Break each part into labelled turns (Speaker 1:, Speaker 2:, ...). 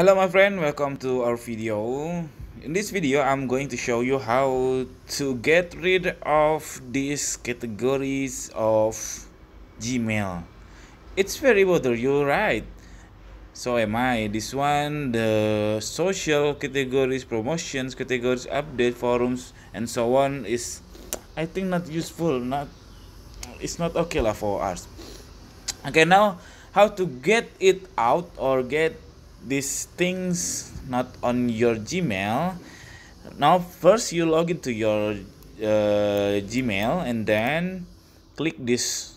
Speaker 1: Hello my friend, welcome to our video. In this video, I'm going to show you how to get rid of these categories of Gmail. It's very bother you, right? So am I. This one, the social categories, promotions categories, update forums, and so on is, I think not useful. Not, it's not okay for us. Okay, now how to get it out or get these things not on your Gmail. Now first you log into your uh, Gmail and then click this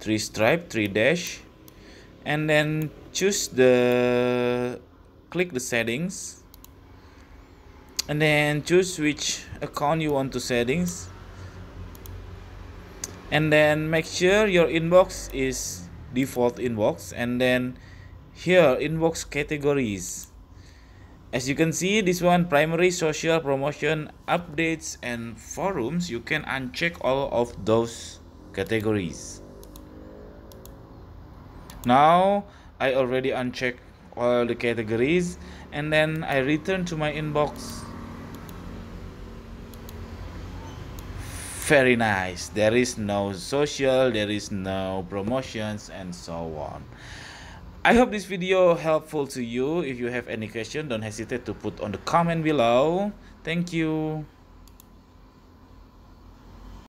Speaker 1: three stripe, three dash, and then choose the click the settings and then choose which account you want to settings and then make sure your inbox is default inbox and then here inbox categories. As you can see this one primary social promotion updates and forums. You can uncheck all of those categories. Now I already uncheck all the categories and then I return to my inbox. Very nice. There is no social there is no promotions and so on I hope this video helpful to you. If you have any question don't hesitate to put on the comment below. Thank you